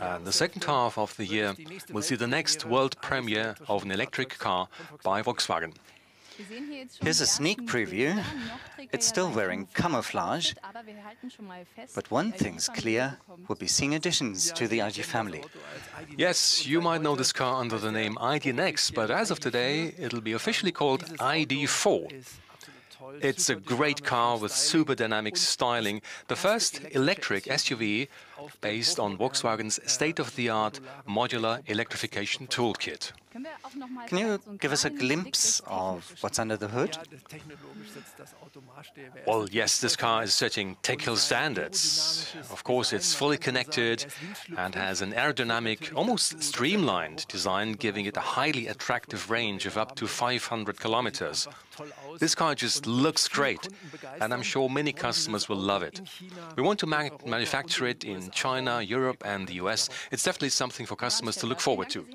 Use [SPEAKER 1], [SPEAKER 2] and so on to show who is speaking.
[SPEAKER 1] And uh, the second half of the year will see the next world premiere of an electric car by Volkswagen.
[SPEAKER 2] Here's a sneak preview. It's still wearing camouflage, but one thing's clear, we'll be seeing additions to the ID family.
[SPEAKER 1] Yes, you might know this car under the name ID. Next, but as of today, it'll be officially called ID.4. It's a great car with super dynamic styling, the first electric SUV based on Volkswagen's state-of-the-art modular electrification toolkit.
[SPEAKER 2] Can you give us a glimpse of what's under the hood?
[SPEAKER 1] Well, yes, this car is setting technical standards. Of course, it's fully connected and has an aerodynamic, almost streamlined design, giving it a highly attractive range of up to 500 kilometers. This car just looks great, and I'm sure many customers will love it. We want to ma manufacture it in China, Europe, and the US. It's definitely something for customers to look forward to.